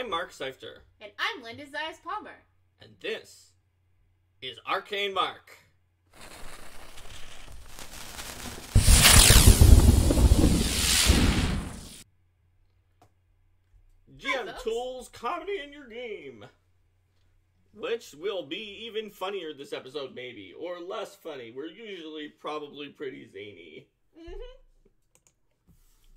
I'm Mark Seifter, And I'm Linda Zayas Palmer. and this is Arcane Mark. GM. Tools Comedy in Your Game. Which will be even funnier this episode, maybe, or less funny. We're usually probably pretty zany. Mm-hmm.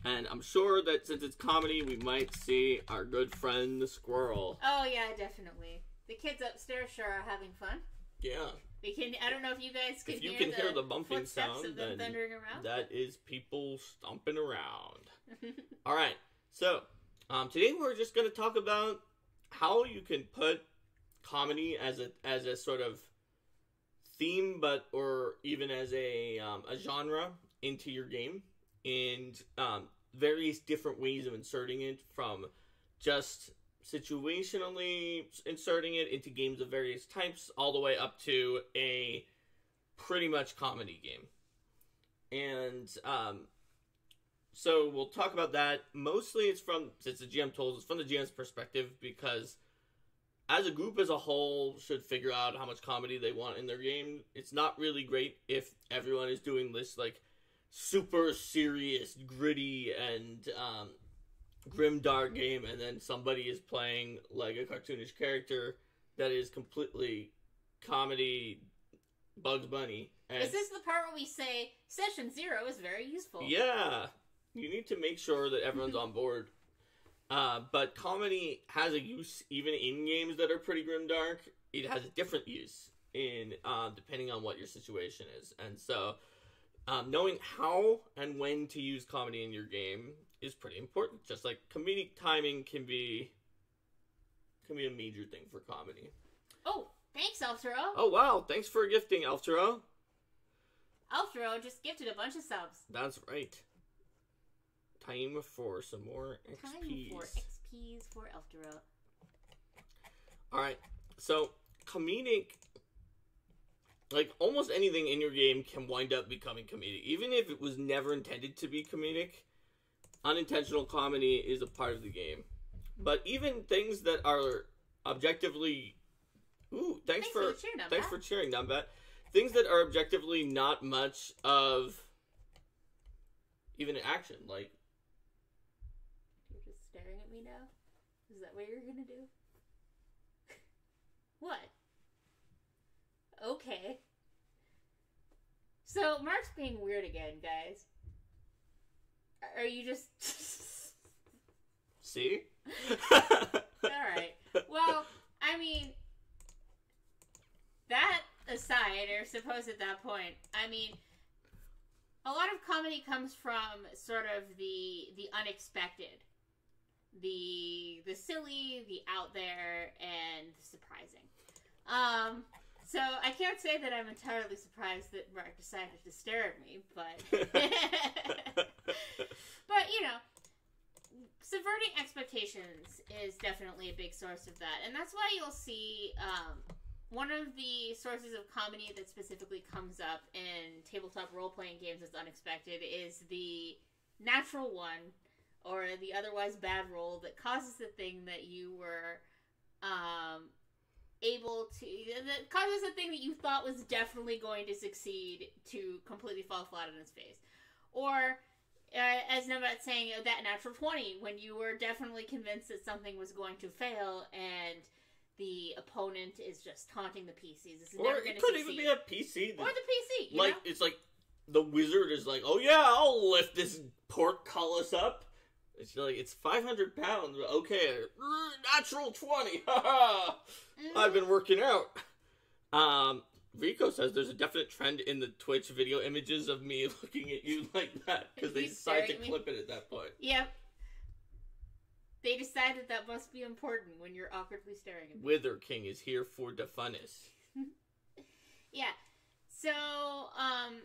And I'm sure that since it's comedy, we might see our good friend the squirrel. Oh yeah, definitely. The kids upstairs sure are having fun. Yeah, They can. I don't know if you guys can. if you hear can the hear the bumping sound, of them then thundering around. that is people stomping around. All right, so um, today we're just going to talk about how you can put comedy as a as a sort of theme, but or even as a um, a genre into your game, and um, various different ways of inserting it from just situationally inserting it into games of various types all the way up to a pretty much comedy game. And um, so we'll talk about that. Mostly it's from since the gm tools it's from the gm's perspective because as a group as a whole should figure out how much comedy they want in their game. It's not really great if everyone is doing this like super serious gritty and um, grim dark game and then somebody is playing like a cartoonish character that is completely comedy bugs bunny and Is this the part where we say session zero is very useful? yeah. You need to make sure that everyone's on board. Uh, but comedy has a use even in games that are pretty grim dark. It has a different use in uh, depending on what your situation is. And so um, knowing how and when to use comedy in your game is pretty important. Just like comedic timing can be can be a major thing for comedy. Oh, thanks, Elftero. Oh wow! Thanks for gifting, Elftero. Elftero just gifted a bunch of subs. That's right. Time for some more Time XPs. for XPs for Elftero. All right. So comedic, like almost anything in your game can wind up becoming comedic, even if it was never intended to be comedic. Unintentional comedy is a part of the game, but even things that are objectively, ooh, thanks, Thanks for for, the cheer, thanks for cheering, Numbat. Things that are objectively not much of even an action, like You're just staring at me now? Is that what you're gonna do? what? Okay. So, Mark's being weird again, guys. Are you just. see. Alright. Well, I mean. That aside, or suppose at that point, I mean. A lot of comedy comes from sort of the the unexpected, the the silly, the out there, and the surprising. Um, so I can't say that I'm entirely surprised that Mark decided to stare at me, but but you know, subverting expectations is definitely a big source of that, and that's why you'll see um, one of the sources of comedy that specifically comes up in tabletop role playing games that's unexpected is the natural one or the otherwise bad roll that causes the thing that you were um, able to that causes the thing that you thought was definitely going to succeed to completely fall flat on its face or uh, as Nomad saying uh, that natural 20 when you were definitely convinced that something was going to fail and the opponent is just taunting the PCs. This is or never it could succeed. even be a PC. or the PC, you like know? it's like the wizard is like, oh yeah, I'll lift this portcullis up. It's like it's five hundred pounds. Okay, natural twenty. Mhm. I've been working out. Um, Rico says there's a definite trend in the Twitch video images of me looking at you like that because they decided to me. clip it at that point. Yep. They decided that must be important when you're awkwardly staring at me. Wither King is here for the funnest. Yeah. So, um,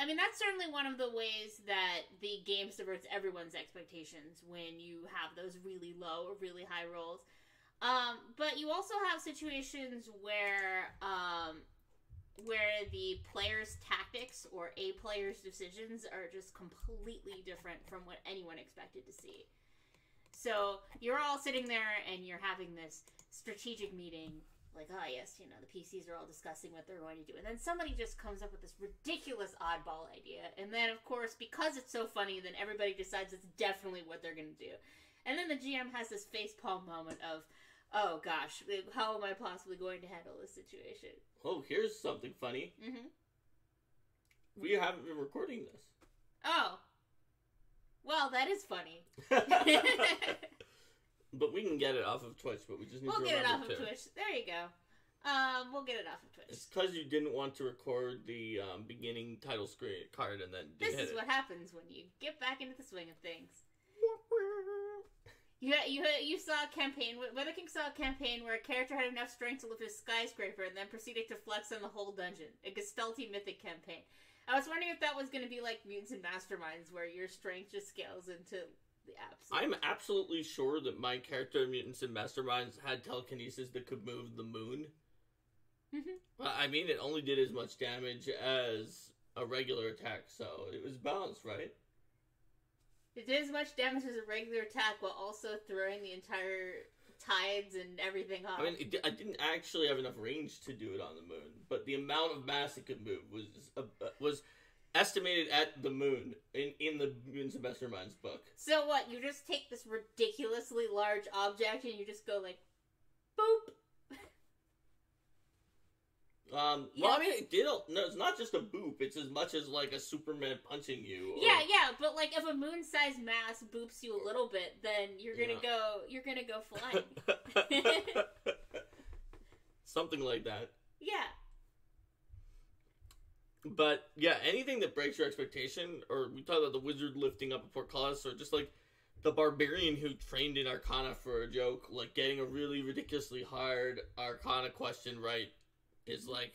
I mean, that's certainly one of the ways that the game subverts everyone's expectations when you have those really low or really high rolls. Um, but you also have situations where, um, where the player's tactics or a player's decisions are just completely different from what anyone expected to see. So you're all sitting there and you're having this strategic meeting, like, oh yes, you know, the PCs are all discussing what they're going to do, and then somebody just comes up with this ridiculous oddball idea, and then of course because it's so funny, then everybody decides it's definitely what they're going to do, and then the GM has this facepalm moment of, oh gosh, how am I possibly going to handle this situation? Oh, here's something funny. Mm-hmm. We haven't been recording this. Oh. Well, that is funny. but we can get it off of Twitch, but we just need we'll to get it off of to. Twitch. There you go. Um, we'll get it off of Twitch. It's because you didn't want to record the um, beginning title screen card and then This is it. what happens when you get back into the swing of things. You you you saw a campaign. Wither King saw a campaign where a character had enough strength to lift a skyscraper and then proceeded to flex on the whole dungeon. A Gestalti mythic campaign. I was wondering if that was going to be like Mutants and Masterminds, where your strength just scales into absolute. I'm absolutely sure that my character in Mutants and Masterminds had telekinesis that could move the moon. Mhm. Well, I mean, it only did as much damage as a regular attack, so it was balanced, right? It did as much damage as a regular attack while also throwing the entire tides and everything off. I mean, it, I didn't actually have enough range to do it on the moon, but the amount of mass it could move was uh, uh, was estimated at the moon in in the and Masterminds book. so what? You just take this ridiculously large object and you just go like, boop. Um, Yeah. well, I mean, it did. No, it's not just a boop. It's as much as like a Superman punching you. or- Yeah, yeah, but like if a moon-sized mass boops you a little bit, then you're gonna Yeah. go, you're gonna go flying. Something like that. yeah, But yeah, anything that breaks your expectation, or we talked about the wizard lifting up a portcullis, or just like the barbarian who trained in Arcana for a joke, like getting a really ridiculously hard Arcana question right, is like,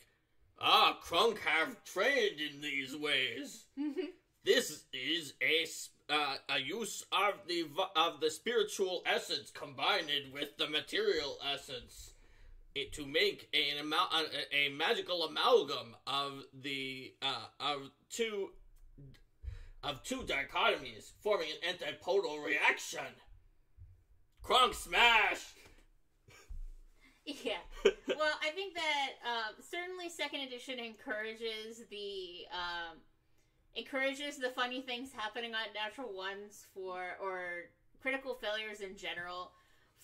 ah, Krunk have trained in these ways. This is a uh, a use of the of the spiritual essence combined with the material essence it, to make an amount a, a magical amalgam of the uh, of two of two dichotomies forming an antipodal reaction. Krunk smash. yeah. Well, I think that um, certainly second edition encourages the um, encourages the funny things happening on natural ones for or critical failures in general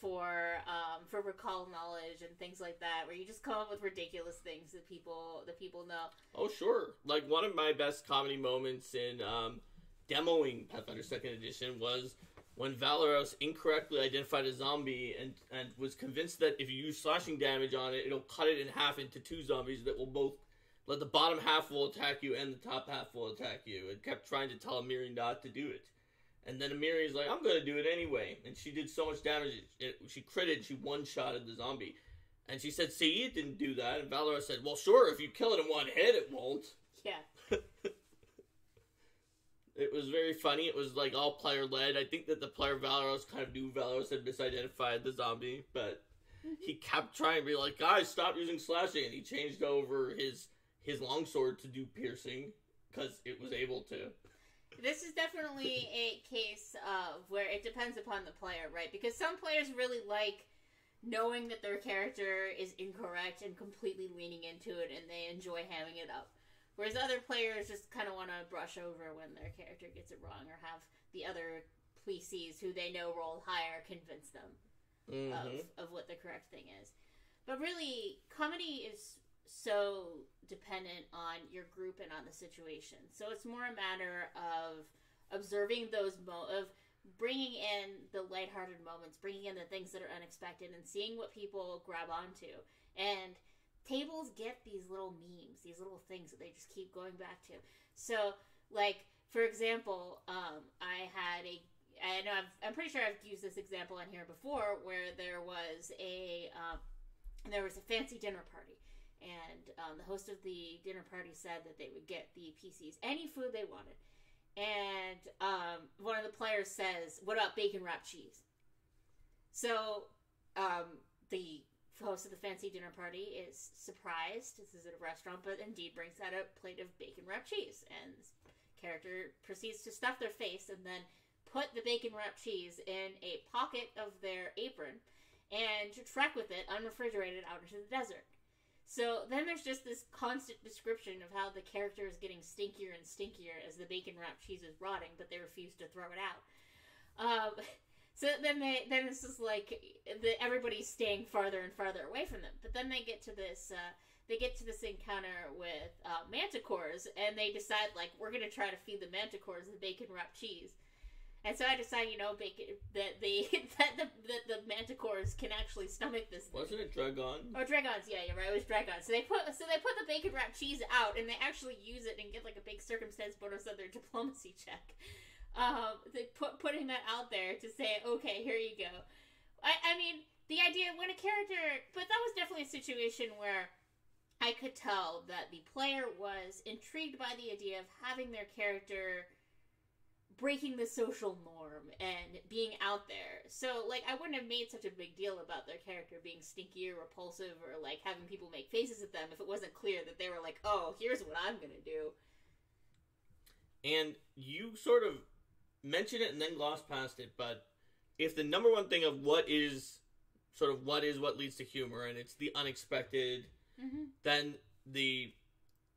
for um, for recall knowledge and things like that, where you just come up with ridiculous things that people that people know. Oh sure, like one of my best comedy moments in um, demoing Pathfinder Second Edition was when Valeros incorrectly identified a zombie and and was convinced that if you use slashing damage on it, it'll cut it in half into two zombies that will both. let the bottom half will attack you and the top half will attack you. And kept trying to tell Amiri not to do it. And then Amiri's like, I'm gonna do it anyway. And she did so much damage, it, it, she critted, she one shotted the zombie. And she said, see, it didn't do that. And Valeros said, well, sure, if you kill it in one hit, it won't. Yeah. It was very funny. It was like all player led. I think that the player Valeros kind of knew Valeros had misidentified the zombie, but mm-hmm. he kept trying to be like, guys, stop using slashing. And he changed over his his longsword to do piercing because it was able to. This is definitely a case of where it depends upon the player, right? Because some players really like knowing that their character is incorrect and completely leaning into it and they enjoy having it up. Whereas other players just kind of want to brush over when their character gets it wrong or have the other PCs who they know rolled higher convince them Mhm. of, of what the correct thing is. But really, comedy is so dependent on your group and on the situation. So it's more a matter of observing those mo of bringing in the lighthearted moments, bringing in the things that are unexpected, and seeing what people grab onto. And tables get these little memes, these little things that they just keep going back to. So, like for example, um, I had a I know I've, I'm pretty sure I've used this example on here before, where there was a um, there was a fancy dinner party, and um, the host of the dinner party said that they would get the PCs any food they wanted, and um, one of the players says, "What about bacon wrapped cheese?" So um, the host of the fancy dinner party is surprised. This is at a restaurant, but indeed brings out a plate of bacon wrapped cheese, and character proceeds to stuff their face and then put the bacon wrapped cheese in a pocket of their apron and trek with it unrefrigerated out into the desert. So then there's just this constant description of how the character is getting stinkier and stinkier as the bacon wrapped cheese is rotting, but they refuse to throw it out. Um, so then they then it's just like the, everybody's staying farther and farther away from them. But then they get to this uh, they get to this encounter with uh, manticores, and they decide like we're gonna try to feed the manticores the bacon wrapped cheese. And so I decided, you know, that the that the that the manticores can actually stomach this. Thing. Wasn't it Dragon? Oh, dragons! Yeah, you're right. It was dragons. So they put so they put the bacon wrapped cheese out, and they actually use it and get like a big circumstance bonus on their diplomacy check. Um, they put putting that out there to say, okay, here you go. I I mean, the idea when a character, but that was definitely a situation where I could tell that the player was intrigued by the idea of having their character breaking the social norm and being out there. So, like, I wouldn't have made such a big deal about their character being stinky or repulsive or, like, having people make faces at them if it wasn't clear that they were like, oh, here's what I'm gonna do. And you sort of mention it and then gloss past it, but if the number one thing of what is sort of what is what leads to humor and it's the unexpected, Mm-hmm. then the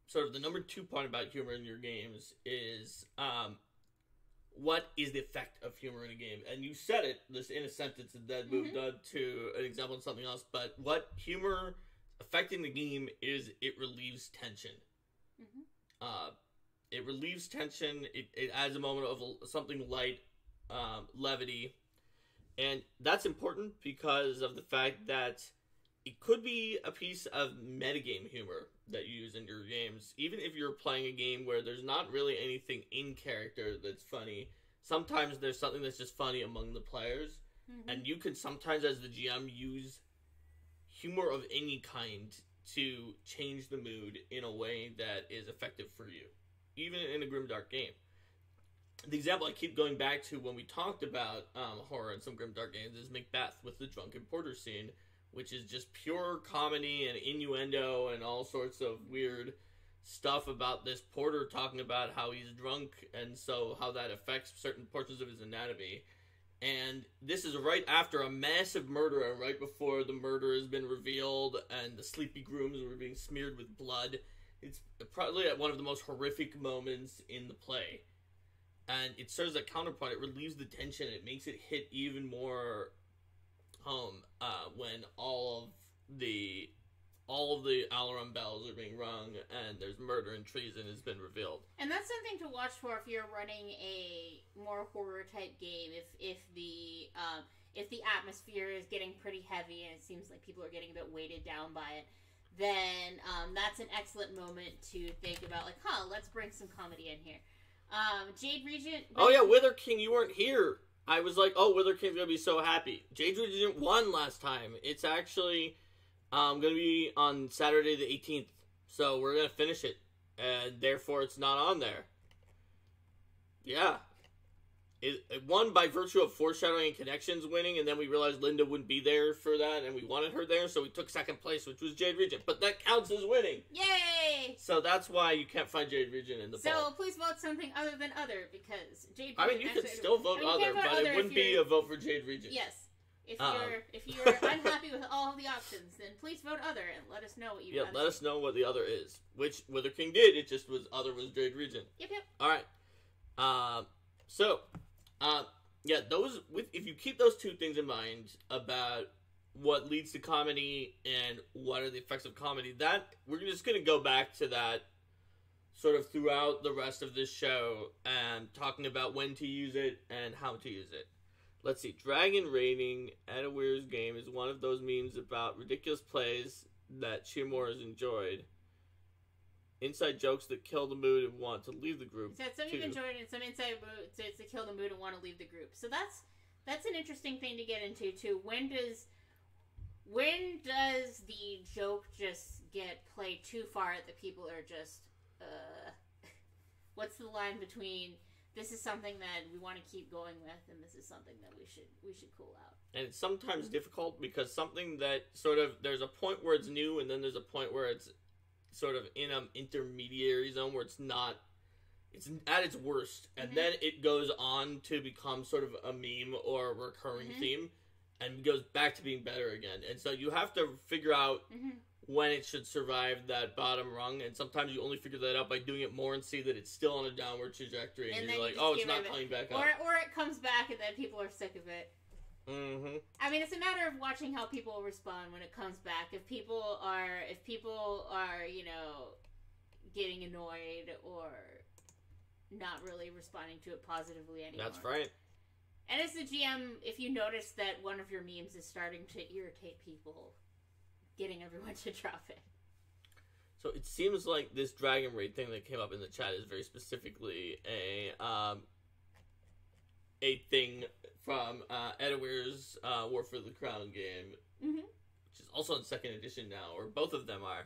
sort of the number two point about humor in your games is um, what is the effect of humor in a game? And you said it this in a sentence and then moved on to an example of something else. But what humor affecting the game is it relieves tension. Mhm. Uh, it relieves tension. It, it adds a moment of something light, um, levity, and that's important because of the fact that it could be a piece of metagame humor that you use in your games. Even if you're playing a game where there's not really anything in character that's funny, sometimes there's something that's just funny among the players, Mhm. and you can sometimes, as the GM, use humor of any kind to change the mood in a way that is effective for you, even in a grimdark game. The example I keep going back to when we talked about um, horror and some grimdark games is Macbeth with the drunken porter scene, which is just pure comedy and innuendo and all sorts of weird stuff about this porter talking about how he's drunk and so how that affects certain portions of his anatomy. And this is right after a massive murder and right before the murder has been revealed and the sleepy grooms were being smeared with blood. It's probably at one of the most horrific moments in the play. And it serves as a counterpoint. It relieves the tension. It makes it hit even more home uh, when all of the all of the Alarum bells are being rung and there's murder and treason has been revealed. And that's something to watch for if you're running a more horror type game. If if the um, if the atmosphere is getting pretty heavy and it seems like people are getting a bit weighted down by it, then um, that's an excellent moment to think about. Like, huh, let's bring some comedy in here. Um, Jade Regent. Oh yeah, Wither King, you weren't here. I was like, oh, Wither King's gonna be so happy. Jade Regent won last time. It's actually um, gonna be on Saturday the 18th, so we're gonna finish it, and therefore it's not on there. Yeah, it, won by virtue of foreshadowing and connections winning, and then we realized Linda wouldn't be there for that, and we wanted her there, so we took second place, which was Jade Regent. But that counts as winning, Yay! so that's why you can't find Jade Regent in the So poll. please vote something other than other because Jade. I mean, Regent you could still vote I mean, other, vote but other it wouldn't be a vote for Jade Regent. Yes. If Um, you're if you're unhappy with all of the options, then please vote other and let us know what you. Yeah, let us know what the other is. Which Wither King did. It just was other was Jade Regent. Yep, yep. All right. Um. So, uh, yeah, those with if you keep those two things in mind about what leads to comedy and what are the effects of comedy, that we're just gonna go back to that sort of throughout the rest of this show and talking about when to use it and how to use it. Let's see. Dragon rating at a Weir's game is one of those memes about ridiculous plays that Shimura has enjoyed. Inside jokes that kill the mood and want to leave the group. So some you've enjoyed and some inside jokes to kill the mood and want to leave the group. So that's that's an interesting thing to get into too. When does when does the joke just get played too far that people are just uh what's the line between this is something that we want to keep going with and this is something that we should we should cool out. and it's sometimes difficult because something that sort of there's a point where it's new and then there's a point where it's sort of in an intermediary zone where it's not it's at its worst, and Mhm. then it goes on to become sort of a meme or a recurring Mhm. theme, and goes back to being better again. And so you have to figure out hmm when it should survive that bottom rung, and sometimes you only figure that out by doing it more and see that it's still on a downward trajectory, and, And you're then you like, oh, it's not rid of it. coming back Or, up. or it comes back and then people are sick of it. Mm-hmm. I mean, it's a matter of watching how people respond when it comes back. If people are, if people are, you know, getting annoyed or not really responding to it positively anymore. That's right. And as the GM, if you notice that one of your memes is starting to irritate people, getting everyone to drop it. So it seems like this Dragon Raid thing that came up in the chat is very specifically a um, a thing from uh, uh, War for the Crown game, Mm-hmm. which is also in second edition now, or both of them are.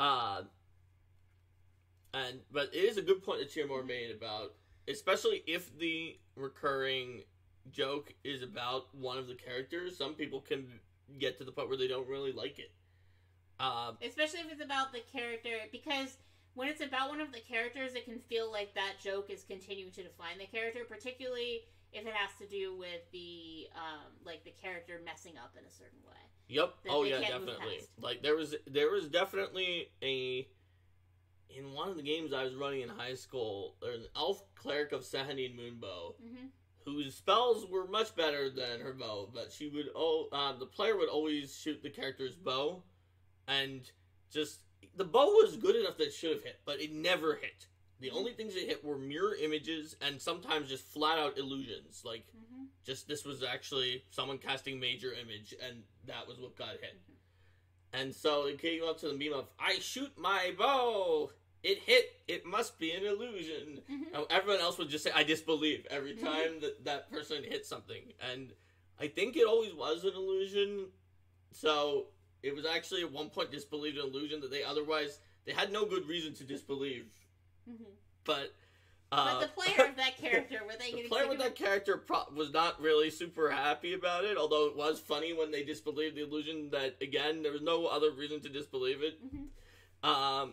Uh, and but it is a good point that Chirmore made about, especially if the recurring joke is about one of the characters. Some people can get to the point where they don't really like it. Uh, Especially if it's about the character, because when it's about one of the characters, it can feel like that joke is continuing to define the character, particularly if it has to do with the um, like the character messing up in a certain way. Yep. oh yeah, definitely. Like there was there was definitely a in one of the games I was running in high school, there's an elf cleric of Sehanine Moonbow Mm-hmm. whose spells were much better than her bow, but she would oh uh, the player would always shoot the character's bow, and just the bow was good enough that it should have hit, but it never hit. The only things it hit were mirror images and sometimes just flat out illusions. Like Mm-hmm. just this was actually someone casting major image and that was what got hit. And so it came up to the meme of i shoot my bow. It hit. It must be an illusion. Mm-hmm. and everyone else would just say i disbelieve every Mhm. time that that person hit something. And i think it always was an illusion. So it was actually at one point disbelieved an illusion that they otherwise they had no good reason to disbelieve Mm-hmm. but uh, but the player of that character, were they the player with that character pro- was not really super happy about it, although it was funny when they disbelieved the illusion that, again, there was no other reason to disbelieve it. Mhm. Um,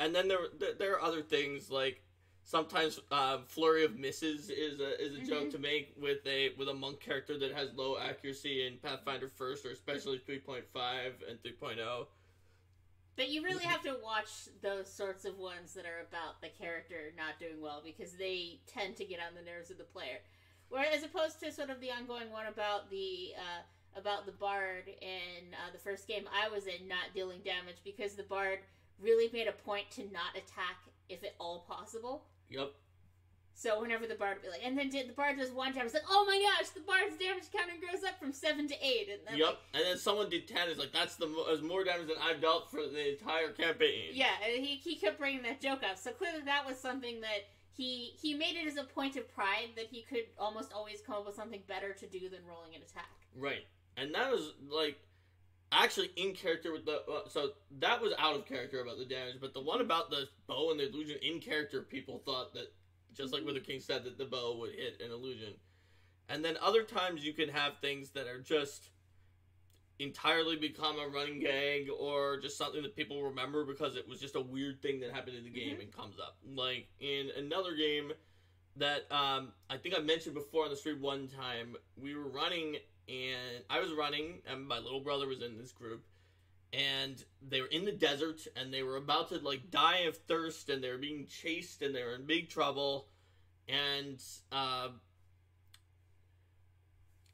and then there, there, there are other things like sometimes uh, flurry of misses is a, is a joke Mhm. to make with a with a monk character that has low accuracy in Pathfinder First or especially 3.5 and oh. 3.0. But you really have to watch those sorts of ones that are about the character not doing well because they tend to get on the nerves of the player. Whereas opposed to sort of the ongoing one about the uh, about the bard in uh, the first game I was in not dealing damage because the bard really made a point to not attack if at all possible. Yep. So whenever the bard would be like, and then did the bard does one time, it's like, oh my gosh, the bard's damage counter goes up from seven to eight, and then Yep. like, And then someone did 10. It's like, that's the mo- is more damage than I've dealt for the entire campaign. Yeah, and he, he kept bringing that joke up. So clearly that was something that he he made it as a point of pride that he could almost always come up with something better to do than rolling an attack. Right. And that was like actually in character with the uh, so that was out of character about the damage, but the one about the bow and the illusion in character, people thought that just like Wither King said that the bow would hit an illusion. And then other times you can have things that are just entirely become a running gag or just something that people remember because it was just a weird thing that happened in the game Mhm. and comes up. Like in another game that um, I think I mentioned before on the stream one time, we were running and I was running and my little brother was in this group and they were in the desert and they were about to like die of thirst and they were being chased and they were in big trouble and uh,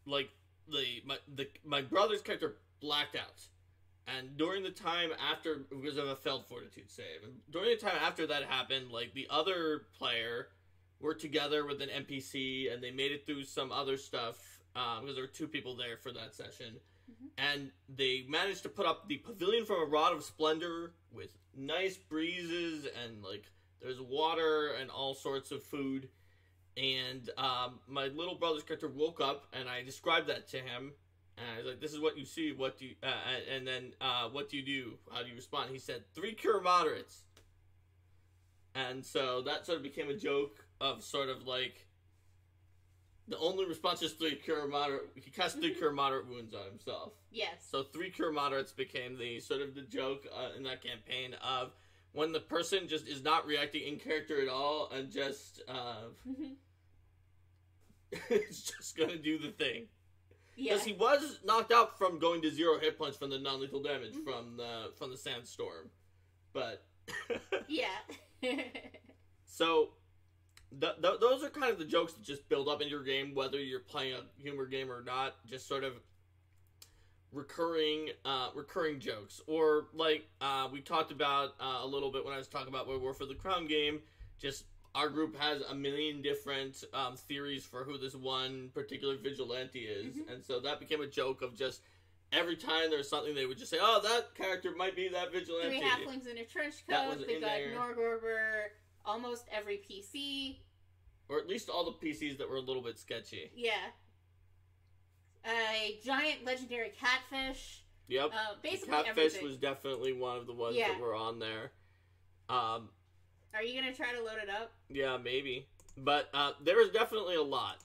like the my the my brother's character blacked out. And during the time after because of a failed fortitude save and during the time after that happened like the other player were together with an npc and they made it through some other stuff um, because there were two people there for that session Mhm. and they managed to put up the pavilion from a rod of splendor with nice breezes and like there's water and all sorts of food. And um, my little brother's character woke up and i described that to him. And i was like this is what you see. What do you uh, and then uh, what do you do? How do you respond? He said three cure moderates. And so that sort of became a joke of sort of like the only response is three cure moderate he cast three cure moderate wounds on himself Yes. so three cure moderates became the sort of the joke uh, in that campaign of when the person just is not reacting in character at all and just uh, is just gonna do the thing. yeah. Because he was knocked out from going to zero hit points from the non-lethal damage Mhm. from the from the sandstorm, but Yeah. so th- th- those are kind of the jokes that just build up in your game, whether you're playing a humor game or not. Just sort of recurring uh, recurring jokes, or like uh, we talked about uh, a little bit when I was talking about War for the Crown game. Just our group has a million different um, theories for who this one particular vigilante is, Mhm. and so that became a joke of just every time there's something they would just say, "Oh, that character might be that vigilante." Three halflings in a trench That coat. was They in got there. Norgorber. Almost every PC. or at least all the PCs that were a little bit sketchy. Yeah. A giant legendary catfish. Yep. Uh, basically Catfish everything. was definitely one of the ones Yeah. that were on there. Um, Are you gonna try to load it up? yeah, maybe, but uh, there was definitely a lot.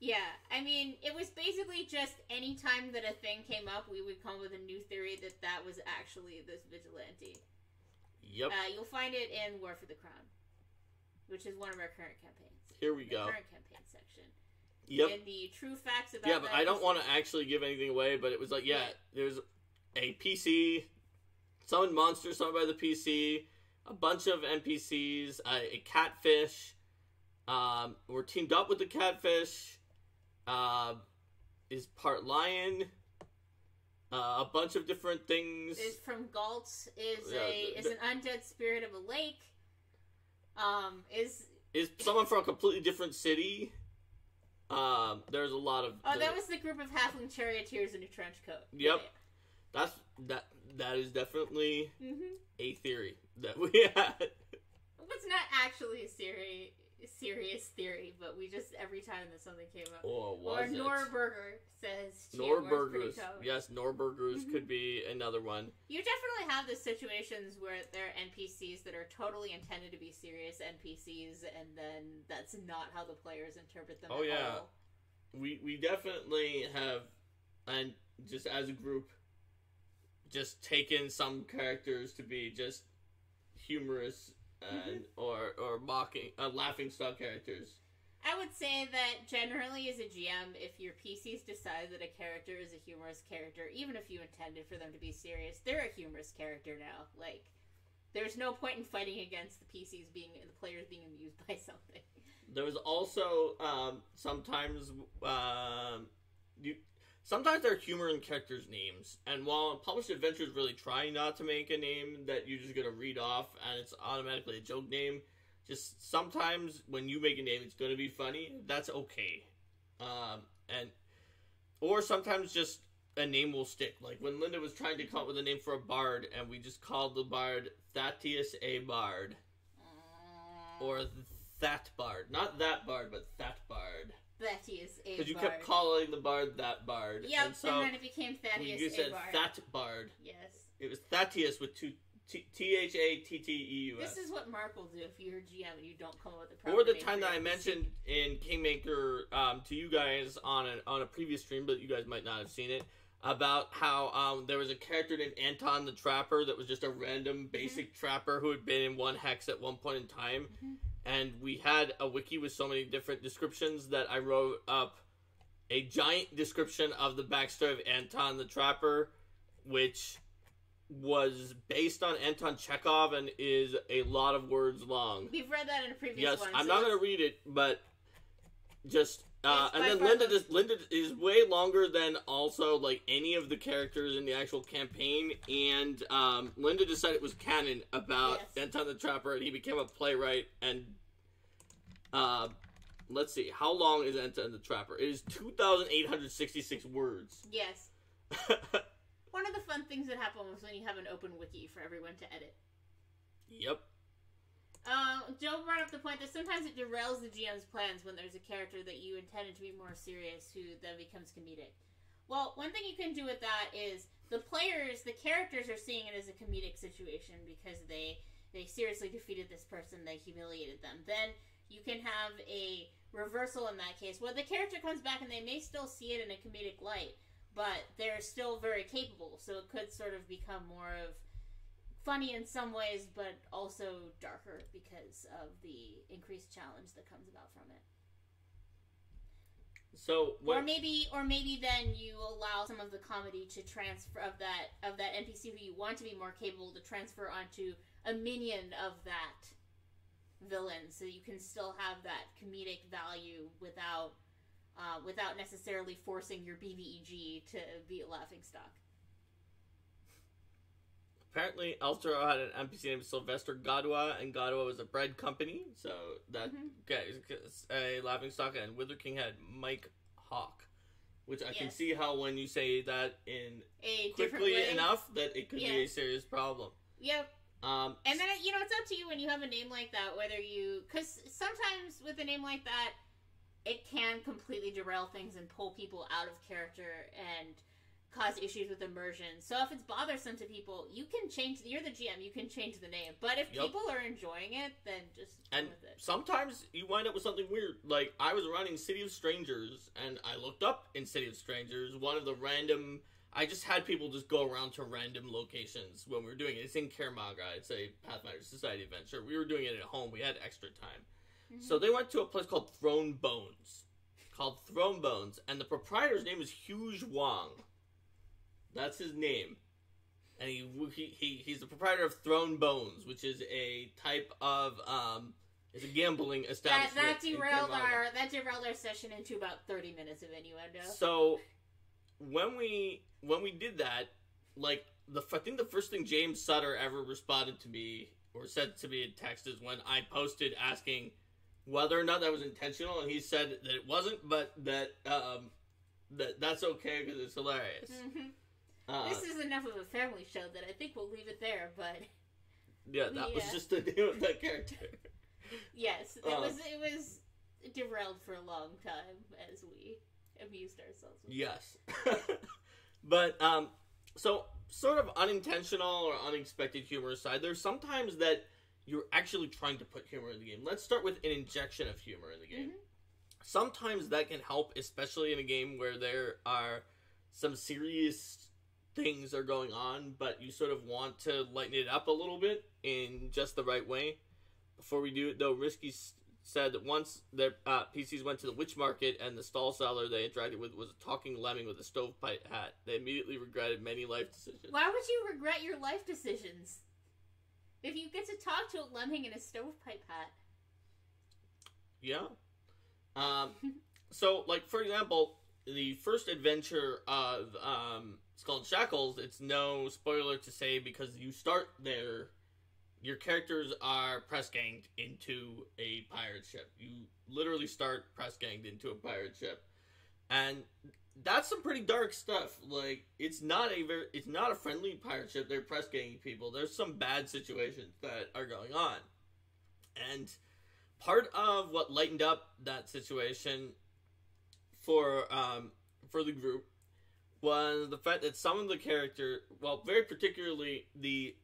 Yeah, I mean, it was basically just any time that a thing came up, we would come with a new theory that that was actually this vigilante. Yep. Uh, you'll find it in War for the Crown, which is one of our current campaigns. Here we The go. current campaign section. Yep. In the true facts about Yeah, but I don't want to actually give anything away. But it was like, yeah, Yeah. there's a PC, summoned monster summoned by the PC, a bunch of NPCs, uh, a catfish. Um, we're teamed up with the catfish. Uh, is part lion. Uh, a bunch of different things. is from Galtz is Yeah, a is an undead spirit of a lake. Um, is is someone from a completely different city. Um, there's a lot of. oh that was the group of halfling charioteers in a trench coat. Yep. That's that. That is definitely Mm-hmm. a theory that we had. It's not actually a serious serious theory, but we just every time that something came up. Or Or it? Norberger says Chiamor's pretty Norburgers. tough. Yes, Norburgers Mhm. could be another one. You definitely have the situations where there are NPCs that are totally intended to be serious NPCs, and then that's not how the players interpret them. Oh, at yeah. all. We we definitely have, and just as a group, just taken some characters to be just humorous and or or mocking, uh, laughing stock characters. I would say that generally, as a GM, if your PCs decide that a character is a humorous character, even if you intended for them to be serious, they're a humorous character now. Like, there's no point in fighting against the PCs being the players being amused by something. There was also um, sometimes um, you sometimes there are humor in characters' names, and while published adventures really try not to make a name that you're just gonna read off and it's automatically a joke name, just sometimes when you make a name, it's gonna be funny. That's okay, um, and or sometimes just a name will stick. Like when Linda was trying to come up with a name for a bard, and we just called the bard Thaddeus A. Bard or that bard, not that bard, but that bard. Thaddeus A. Because you kept calling the bard that bard. Yep, and so and then it became Thaddeus you said that bard. Yes. It was Thaddeus with two T T H A T T E U S. This is what Mark will do if you're GM and you don't come up with a proper Or the time that I mentioned in Kingmaker um, to you guys on a, on a previous stream, but you guys might not have seen it, about how um, there was a character named Anton the Trapper that was just a random basic trapper who had been in one hex at one point in time. Mhm. And we had a wiki with so many different descriptions that I wrote up a giant description of the backstory of Anton the Trapper, which was based on Anton Chekhov and is a lot of words long. We've read that in a previous Yes, one. I'm so not going to read it, but just uh, and then Linda just Linda is way longer than also like any of the characters in the actual campaign, and um, Linda decided it was canon about Yes. Anton the Trapper, and he became a playwright. And uh, let's see, how long is Anton the Trapper? It is two thousand eight hundred sixty-six words. Yes. One of the fun things that happen was when you have an open wiki for everyone to edit. yep. Uh, Joe brought up the point that sometimes it derails the GM's plans when there's a character that you intended to be more serious who then becomes comedic. Well, one thing you can do with that is the players, the characters are seeing it as a comedic situation because they they seriously defeated this person, they humiliated them. Then you can have a reversal in that case where the character comes back and they may still see it in a comedic light, but they're still very capable. So it could sort of become more of funny in some ways, but also darker because of the increased challenge that comes about from it. So what? Or maybe, or maybe then you allow some of the comedy to transfer of that of that NPC who you want to be more capable to transfer onto a minion of that villain, so you can still have that comedic value without uh, without necessarily forcing your BBEG to be a laughing stock. Apparently, Elstro had an NPC named Sylvester Godwa, and Godwa was a bread company, so that Mhm. okay, a laughing stock. And Wither King had Mike Hawk, which I can see how when you say that in A quickly enough that it could be a serious problem. Yep. Um, And then you know it's up to you when you have a name like that whether you because sometimes with a name like that it can completely derail things and pull people out of character and cause issues with immersion. So if it's bothersome to people, you can change. You're the GM. You can change the name. But if Yep. people are enjoying it, then just And with it. sometimes you wind up with something weird. Like I was running City of Strangers, and I looked up in City of Strangers one of the random. I just had people just go around to random locations when we were doing it. It's in Kaer Maga. It's a Pathfinder Society adventure. We were doing it at home. We had extra time, Mhm. so they went to a place called Throne Bones, called Throne Bones, and the proprietor's name is Huge Wong. That's his name. And he, he, he he's the proprietor of Throne Bones, which is a type of um, it's a gambling establishment. that in derailed our that derailed our session into about thirty minutes of innuendo. So when we when we did that, like the I think the first thing James Sutter ever responded to me or said to me in text is when I posted asking whether or not that was intentional, and he said that it wasn't, but that um, that that's okay because it's hilarious. Mhm. Uh, this is enough of a family show that I think we'll leave it there. But yeah, that was just the name of that character. yes, it Uh, was it was derailed for a long time as we amused ourselves. With Yes. but um so sort of unintentional or unexpected humor aside, there's sometimes that you're actually trying to put humor in the game. Let's start with an injection of humor in the game. Mhm. Sometimes that can help, especially in a game where there are some serious things are going on, but you sort of want to lighten it up a little bit in just the right way. Before we do it, though, Risky said that once their uh, PCs went to the witch market and the stall seller they interacted with was a talking lemming with a stovepipe hat, they immediately regretted many life decisions. Why would you regret your life decisions if you get to talk to a lemming in a stovepipe hat? Yeah. Um, so, like, for example, the first adventure of um, Skull and Shackles, it's no spoiler to say because you start there, your characters are press ganged into a pirate ship. You literally start press ganged into a pirate ship. And that's some pretty dark stuff. Like, it's not a very, it's not a friendly pirate ship. They're press ganging people. There's some bad situations that are going on. And part of what lightened up that situation for um for the group was the fact that some of the character well very particularly the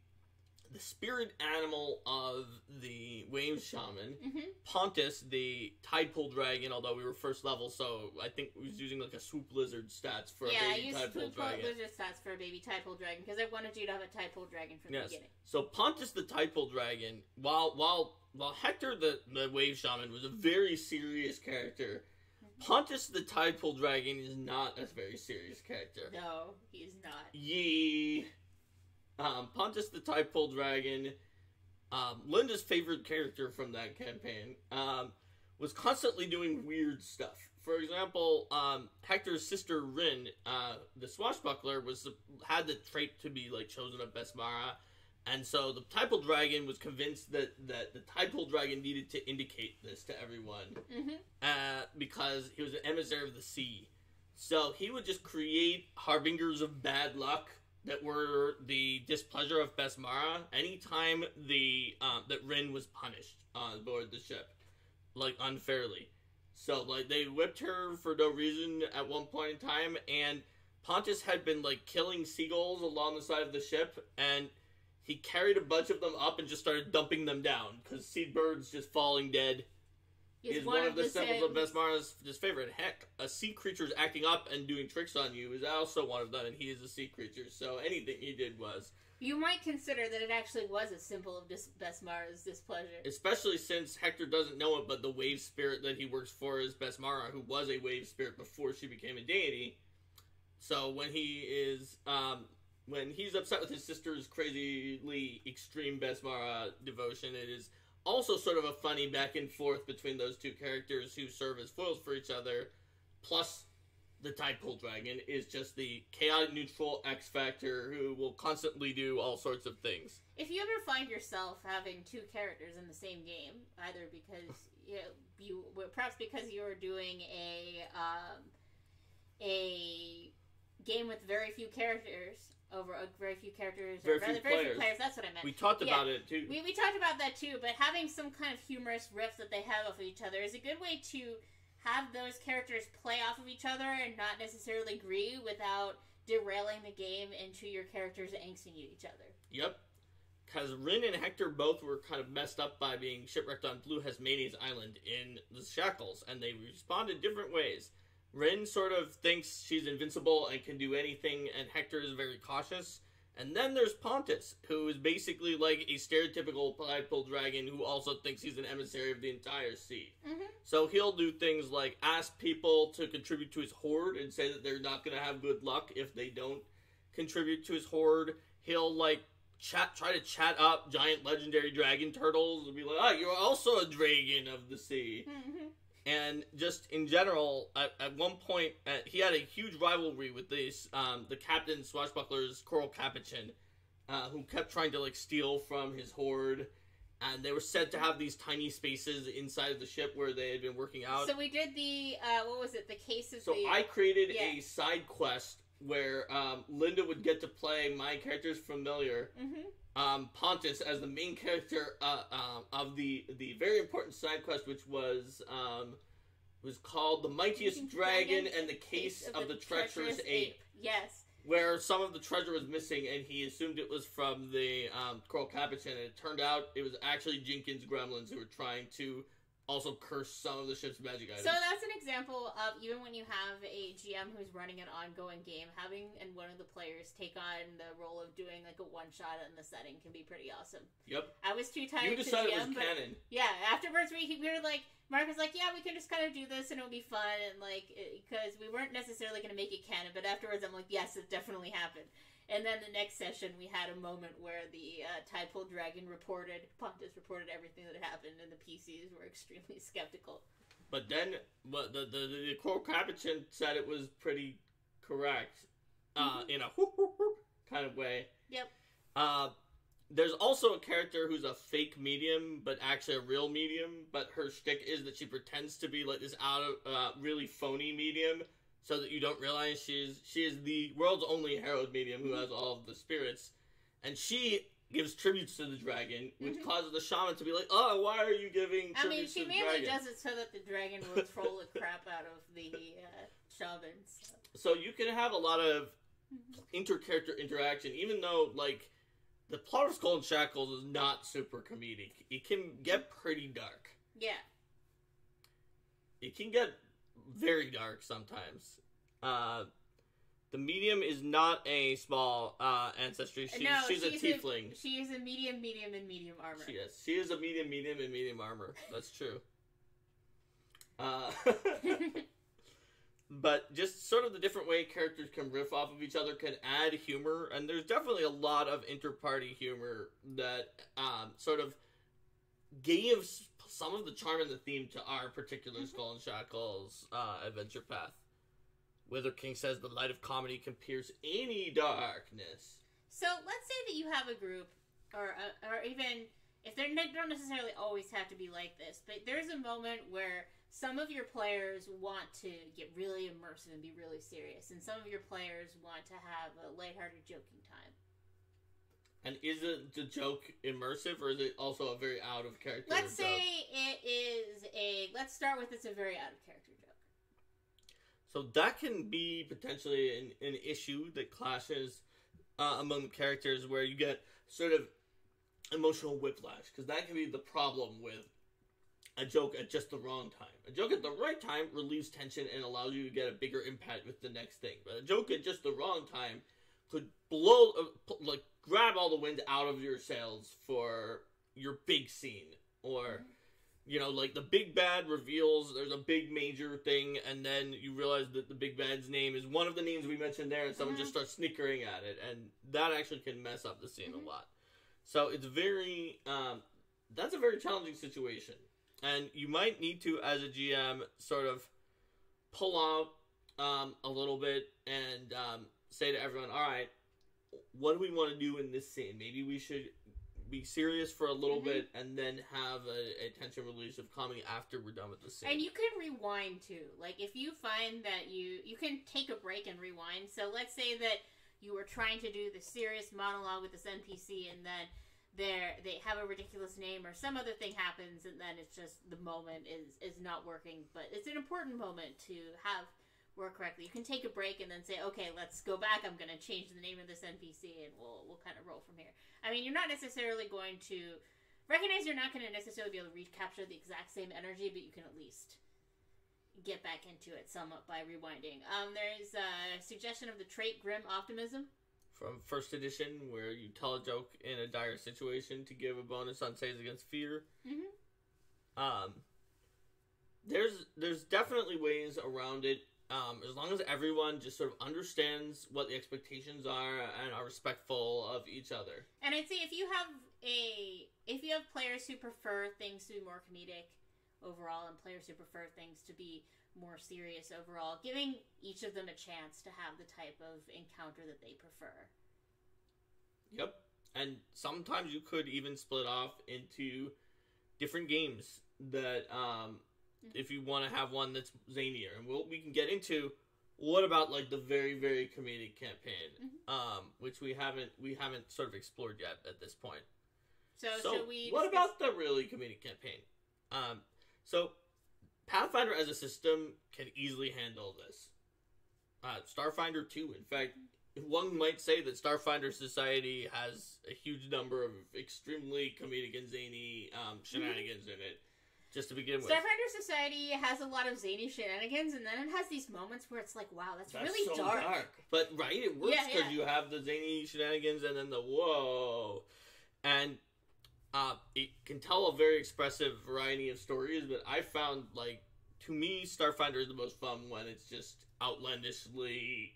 the spirit animal of the wave shaman Mm-hmm. pontus the tide pool dragon although we were first level so i think we was using like a swoop lizard stats for Yeah, a I baby used tide pool food dragon lizard stats for a baby tadpole dragon because I wanted you to have a tadpole dragon from Yes. the beginning. So Pontus the Tidepole Dragon, while while while Hector the, the Wave Shaman was a very serious character, Pontus the Tidepole Dragon is not a very serious character. No, he's not. Yee. Um, Pontus the Tidepole Dragon, um, Linda's favorite character from that campaign, um, was constantly doing weird stuff. For example, um, Hector's sister Rin, uh, the swashbuckler, was had the trait to be like chosen of Besmara, and so the Tidepole Dragon was convinced that that the Tidepole Dragon needed to indicate this to everyone Mm-hmm. uh, because he was an emissary of the sea. So he would just create harbingers of bad luck that were the displeasure of Besmara anytime the um, that Rin was punished on board the ship, like unfairly. So like they whipped her for no reason at one point in time, and Pontus had been like killing seagulls along the side of the ship, and he carried a bunch of them up and just started dumping them down because seabirds just falling dead is one, of the, symbols of his favorite. Heck, a sea creature's acting up and doing tricks on you is also one of them, and he is a sea creature, so anything he did was You might consider that it actually was a symbol of dis- Besmara's displeasure. Especially since Hector doesn't know it, but the wave spirit that he works for is Besmara, who was a wave spirit before she became a deity. So when he is, um, when he's upset with his sister's crazily extreme Besmara devotion, it is also sort of a funny back and forth between those two characters who serve as foils for each other. Plus, the Tidepool Dragon is just the chaotic neutral X Factor who will constantly do all sorts of things. If you ever find yourself having two characters in the same game, either because you, you perhaps because you are doing a um, a game with very few characters over a very few characters, Very or rather, few very players. few players. That's what I meant. We talked Yeah. about it too. We, we talked about that too, but having some kind of humorous riff that they have off of each other is a good way to have those characters play off of each other and not necessarily agree without derailing the game into your characters angsting at each other. Yep. Because Rin and Hector both were kind of messed up by being shipwrecked on Blue Hasmania's island in the Shackles, and they responded different ways. Rin sort of thinks she's invincible and can do anything, and Hector is very cautious. And then there's Pontus, who is basically like a stereotypical prideful dragon who also thinks he's an emissary of the entire sea. Mm-hmm. So he'll do things like ask people to contribute to his horde and say that they're not going to have good luck if they don't contribute to his horde. He'll like chat, try to chat up giant legendary dragon turtles and be like, "Oh, you're also a dragon of the sea." Mm-hmm. And just in general, at, at one point, uh, he had a huge rivalry with this um, the captain swashbucklers Coral Capuchin, uh, who kept trying to like steal from his horde. And they were said to have these tiny spaces inside of the ship where they had been working out. So we did the uh, what was it? The cases. So the I created a side quest where um, Linda would get to play my character's familiar, hmm um, Pontus, as the main character uh, um, of the the very important side quest, which was um, was called the mightiest dragon, and the case, of, the, treacherous, ape. Yes. Where some of the treasure was missing, and he assumed it was from the um, Coral Capuchin, and it turned out it was actually Jinkins gremlins who were trying to also curse some of the ship's magic items. So that's an example of even when you have a GM who's running an ongoing game, having and one of the players take on the role of doing like a one shot in the setting can be pretty awesome. yep, I was too you tired to decided it GM, was but canon. yeah. Afterwards, we we were like, Mark was like, yeah, we can just kind of do this and it'll be fun and like because we weren't necessarily going to make it canon, but afterwards, I'm like, yes, it definitely happened. And then the next session, we had a moment where the uh, Tidepool Dragon reported, Pontus reported everything that happened, and the PCs were extremely skeptical. But then, but the the the, the Coral Capuchin said it was pretty correct, uh, Mhm. in a whoop, whoop, whoop kind of way. Yep. Uh, there's also a character who's a fake medium, but actually a real medium. But her shtick is that she pretends to be like this out of uh, really phony medium, so that you don't realize she's she is the world's only herald medium who has all of the spirits, and she gives tributes to the dragon, which Mhm. causes the shaman to be like, "Oh, why are you giving?" I mean, tributes she to the mainly does it so that the dragon will troll the crap out of the uh, shamans. So you can have a lot of inter-character interaction, even though like the plot of Skull and Shackles is not super comedic. It can get pretty dark. Yeah. It can get very dark sometimes. Uh, the medium is not a small uh, ancestry. She's, no, she's, a tiefling. she is a medium, medium, and medium armor. She is. She is a medium, medium, and medium armor. That's true. Uh, but just sort of the different way characters can riff off of each other can add humor, and there's definitely a lot of inter-party humor that um, sort of gives some of the charm and the theme to our particular Mhm. Skull and Shackles uh, adventure path. Wither King says the light of comedy can pierce any darkness. So let's say that you have a group, or uh, or even if they don't necessarily always have to be like this, but there's a moment where some of your players want to get really immersive and be really serious, and some of your players want to have a lighthearted, joking time. And is it the joke immersive, or is it also a very out of character? Let's joke? say it is a. Let's start with it's a very out of character joke. So that can be potentially an, an issue that clashes uh, among the characters, where you get sort of emotional whiplash, because that can be the problem with a joke at just the wrong time. A joke at the right time relieves tension and allows you to get a bigger impact with the next thing. But a joke at just the wrong time could blow uh, like grab all the wind out of your sails for your big scene. Or you know like the big bad reveals there's a big major thing and then you realize that the big bad's name is one of the names we mentioned there and someone just starts snickering at it and that actually can mess up the scene Mhm. a lot. So it's very um, that's a very challenging situation. And you might need to as a gm sort of pull out um, a little bit and um, say to everyone all right what do we want to do in this scene maybe we should be serious for a little Mhm. bit and then have a, a tension release of comedy after we're done with the scene And you can rewind too. Like if you find that you you can take a break and rewind. So let's say that you were trying to do the serious monologue with this NPC and then they they have a ridiculous name or some other thing happens and then it's just the moment is is not working, but it's an important moment to have work correctly. You can take a break and then say, "Okay, let's go back. I'm going to change the name of this NPC and we'll we'll kind of roll from here." I mean, you're not necessarily going to recognize you're not going to necessarily be able to recapture the exact same energy, but you can at least get back into it somewhat by rewinding. Um, there's a suggestion of the trait Grim Optimism. from first edition where you tell a joke in a dire situation to give a bonus on saves against fear Mhm. um there's there's definitely ways around it um, as long as everyone just sort of understands what the expectations are and are respectful of each other And I'd say if you have a if you have players who prefer things to be more comedic overall and players who prefer things to be more serious overall, giving each of them a chance to have the type of encounter that they prefer. Yep. And sometimes you could even split off into different games that um If you want to have one that's zanier and we'll we can get into what about like the very very comedic campaign Mhm. um which we haven't we haven't sort of explored yet at this point. So, So, we what discuss- about the really comedic campaign? Um so Pathfinder as a system can easily handle this. Uh, Starfinder too. In fact, one might say that Starfinder Society has a huge number of extremely comedic and zany um, shenanigans in it. Just to begin with, Starfinder Society has a lot of zany shenanigans, and then it has these moments where it's like, wow, that's, That's really so dark. But right, it works Yeah, because yeah. you have the zany shenanigans and then the whoa, and uh, it can tell a very expressive variety of stories. But I found like to me, Starfinder is the most fun when it's just outlandishly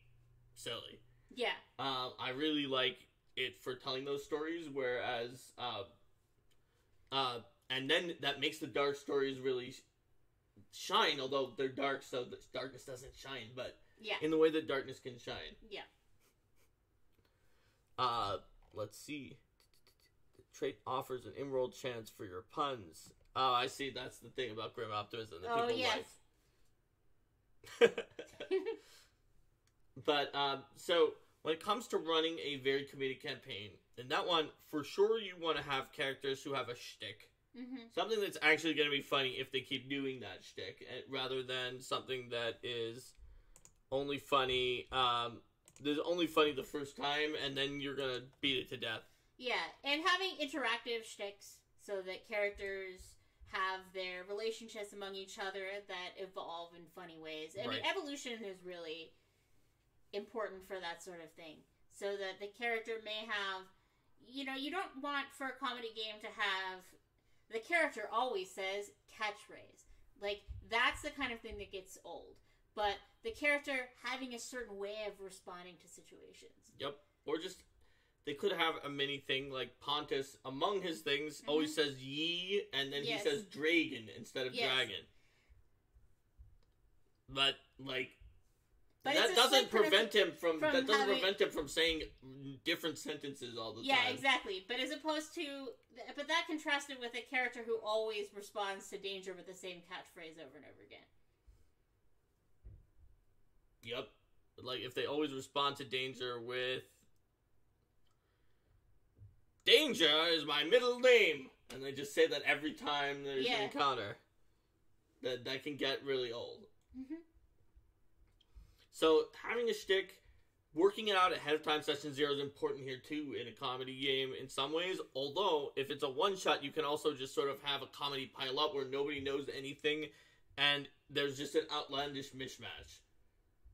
silly. Yeah. Uh, I really like it for telling those stories, whereas, uh, uh, and then that makes the dark stories really shine, although they're dark, so the darkness doesn't shine, but Yeah. in the way that darkness can shine. Yeah. Uh, let's see. The trait offers an emerald chance for your puns. Oh, I see. That's the thing about Grim Optimism that Oh, people yes. like. but um, so when it comes to running a very comedic campaign, in that one, for sure, you want to have characters who have a shtick. Hmm Something that's actually going to be funny if they keep doing that shtick, eh, rather than something that is only funny. Um, there's only funny the first time, and then you're gonna beat it to death. Yeah, and having interactive shticks so that characters have their relationships among each other that evolve in funny ways. I mean, evolution is really important for that sort of thing. So that the character may have, you know, you don't want for a comedy game to have the character always says catchphrase. Like, that's the kind of thing that gets old. But the character having a certain way of responding to situations. Yep. Or just they could have a mini thing like Pontus among his things always says ye and then Mm-hmm. Yes. he says dragon instead of Yes. dragon. But like But that doesn't prevent him from, from that doesn't having- prevent him from saying different sentences all the Yeah, time. Yeah, exactly. But as opposed to, but that contrasted with a character who always responds to danger with the same catchphrase over and over again. Yep. Like if they always respond to danger with Danger is my middle name and they just say that every time there's Yeah. an encounter. That that can get really old. So having a shtick, working it out ahead of time session zero is important here too in a comedy game in some ways. Although if it's a one shot, you can also just sort of have a comedy pile up where nobody knows anything, and there's just an outlandish mishmash,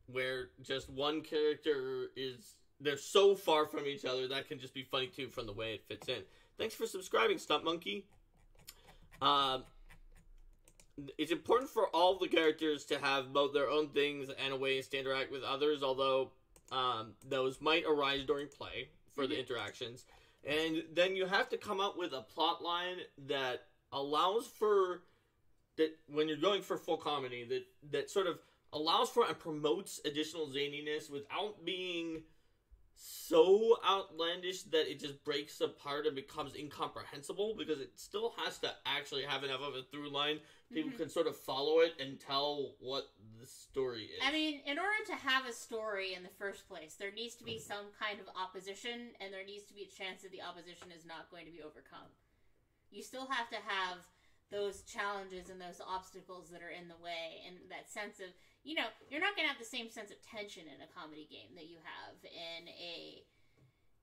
where just one character is they're so far from each other that can just be funny too from the way it fits in. Thanks for subscribing, Stump Monkey. Um, it's important for all the characters to have both their own things and a ways to interact with others, although um, those might arise during play for the Mhm. interactions. And then you have to come up with a plot line that allows for that when you're going for full comedy that that sort of allows for and promotes additional zaniness without being so outlandish that it just breaks apart and becomes incomprehensible because it still has to actually have enough of a through line people Mhm. can sort of follow it and tell what the story is. I mean, in order to have a story in the first place, there needs to be some kind of opposition, and there needs to be a chance that the opposition is not going to be overcome. You still have to have those challenges and those obstacles that are in the way, and that sense of, you know, you're not going to have the same sense of tension in a comedy game that you have in a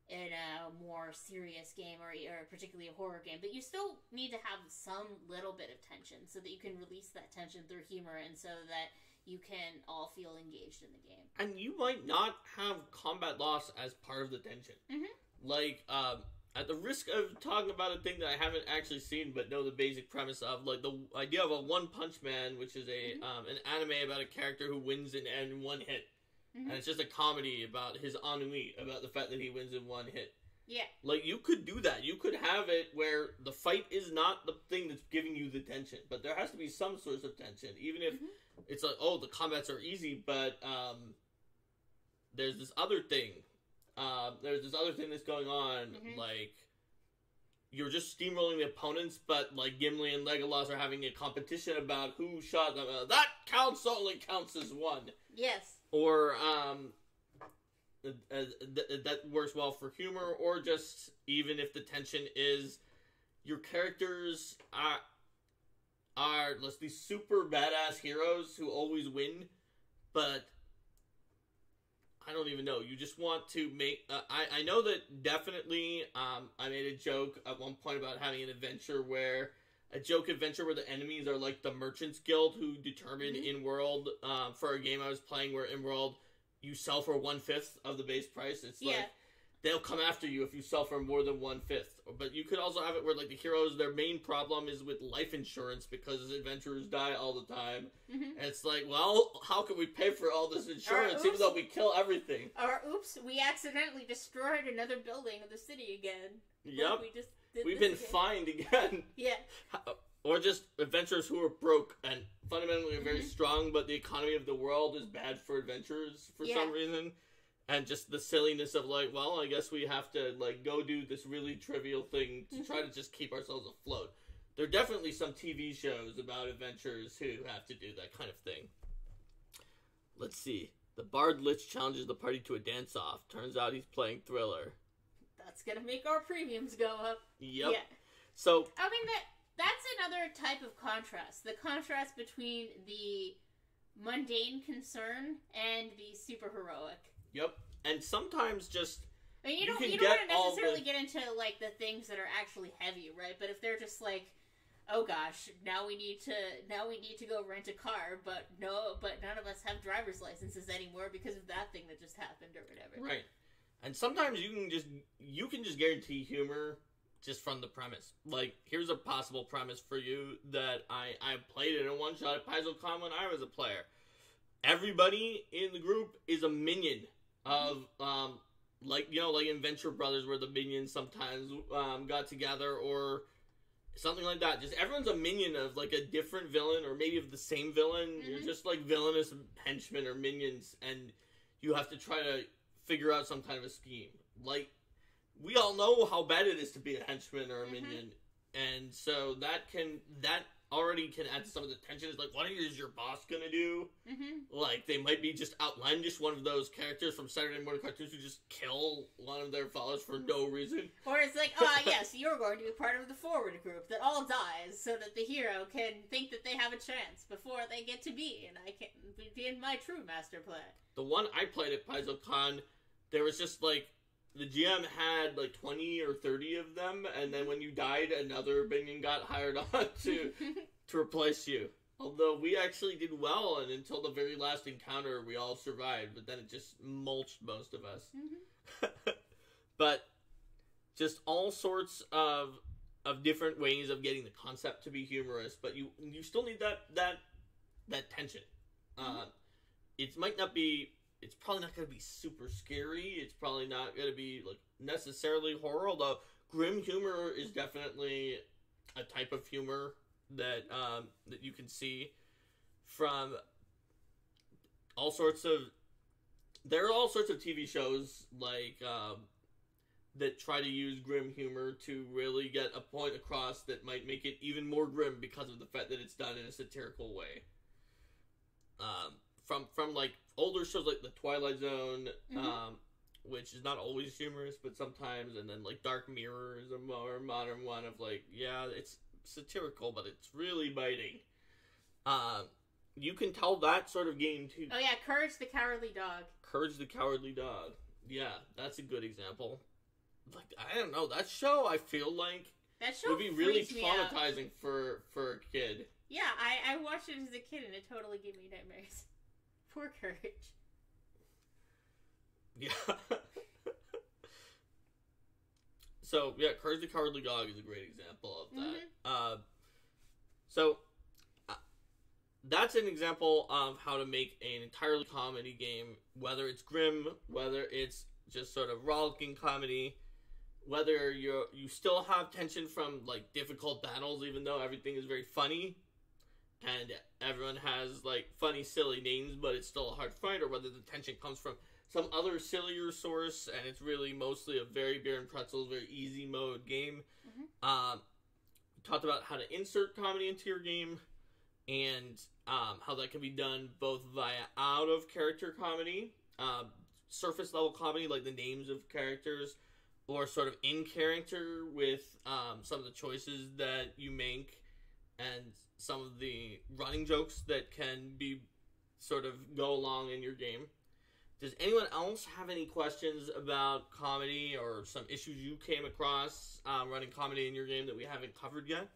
in a more serious game or, or particularly a horror game but you still need to have some little bit of tension so that you can release that tension through humor and so that you can all feel engaged in the game. and you might not have combat loss as part of the tension. Mhm. Like, um, at the risk of talking about a thing that I haven't actually seen but know the basic premise of, like the idea of a One Punch Man, which is a Mhm. um, an anime about a character who wins in, in one hit, Mhm. and it's just a comedy about his ennui about the fact that he wins in one hit. Yeah. Like you could do that. You could have it where the fight is not the thing that's giving you the tension, but there has to be some source of tension, even if Mhm. it's like, oh, the combats are easy, but um, there's this other thing. Uh, there's this other thing that's going on, Mhm. like you're just steamrolling the opponents, but like Gimli and Legolas are having a competition about who shot them. Uh, that counts only counts as one Yes. or um, uh, uh, th- that works well for humor, or just even if the tension is your characters are are let's these super badass heroes who always win, but I don't even know. You just want to make. Uh, I I know that definitely. Um, I made a joke at one point about having an adventure where a joke adventure where the enemies are like the Merchants Guild who determine Mhm. in world um, for a game I was playing where in world you sell for one fifth of the base price. It's Yeah. like they'll come after you if you sell for more than one fifth. But you could also have it where like the heroes, their main problem is with life insurance because adventurers die all the time. hmm And it's like, well, how can we pay for all this insurance even though we kill everything? Or oops, we accidentally destroyed another building of the city again. Yep. We just did We've been again. fined again. Yeah. or just adventurers who are broke and fundamentally are very Mhm. strong, but the economy of the world is bad for adventurers for Yeah. some reason. And just the silliness of like, well, I guess we have to like go do this really trivial thing to mm-hmm. try to just keep ourselves afloat. There are definitely some TV shows about adventurers who have to do that kind of thing. Let's see. The Bard Lich challenges the party to a dance off. Turns out he's playing Thriller. That's gonna make our premiums go up. Yep. Yeah. So I mean that that's another type of contrast. The contrast between the mundane concern and the super heroic. Yep. And sometimes just I mean, you You don't can you, don't want to necessarily the- get into like the things that are actually heavy, right? But if they're just like, oh gosh, now we need to now we need to go rent a car, but no, but none of us have driver's licenses anymore because of that thing that just happened or whatever. Right. And sometimes you can just you can just guarantee humor just from the premise. Like, here's a possible premise for you that I I played it in one shot at PaizoCon when I was a player. Everybody in the group is a minion of um like you know like in Venture Brothers where the minions sometimes um got together or something like that. Just everyone's a minion of like a different villain or maybe of the same villain. You're Mhm. just like villainous henchmen or minions and you have to try to figure out some kind of a scheme. Like we all know how bad it is to be a henchman or a Mhm. minion, and so that can that already can add to some of the tension. Is like, what is your boss gonna do? hmm Like they might be just outlandish, one of those characters from Saturday morning cartoons who just kill one of their followers for no reason. Or it's like, ah, yes, you're going to be part of the forward group that all dies, so that the hero can think that they have a chance before they get to be, and I can be in my true master plan. The one I played at PaizoCon, there was just like the GM had like twenty or thirty of them, and then when you died, another minion got hired on to to replace you. Although we actually did well, and until the very last encounter, we all survived. But then it just mulched most of us. hmm but just all sorts of of different ways of getting the concept to be humorous. But you you still need that that that tension. Uh, it might not be. It's probably not going to be super scary. It's probably not going to be like necessarily horror. Although grim humor is definitely a type of humor that um, that you can see from all sorts of. There are all sorts of TV shows like um, that try to use grim humor to really get a point across that might make it even more grim because of the fact that it's done in a satirical way. Um, from from like older shows like The Twilight Zone, Mhm. um, which is not always humorous, but sometimes, and then like Dark Mirror is a more modern one of like, yeah, it's satirical, but it's really biting. Um, you can tell that sort of game too. Oh yeah, Courage the Cowardly Dog. Courage the Cowardly Dog. Yeah, that's a good example. Like I don't know that show. I feel like That show would be really freaks me out. traumatizing for for a kid. Yeah, I, I watched it as a kid and it totally gave me nightmares. Poor Courage. Yeah. so yeah, Courage the Cowardly Dog is a great example of that. Uh, so uh, that's an example of how to make an entirely comedy game, whether it's grim, whether it's just sort of rollicking comedy, whether you you still have tension from like difficult battles, even though everything is very funny. And everyone has like funny, silly names, but it's still a hard fight, or whether the tension comes from some other sillier source, and it's really mostly a very beer and pretzels, very easy mode game. Mhm. Um, we talked about how to insert comedy into your game, and um, how that can be done both via out of character comedy, um, surface level comedy like the names of characters, or sort of in character with um, some of the choices that you make, and some of the running jokes that can be sort of go along in your game. Does anyone else have any questions about comedy or some issues you came across um, running comedy in your game that we haven't covered yet?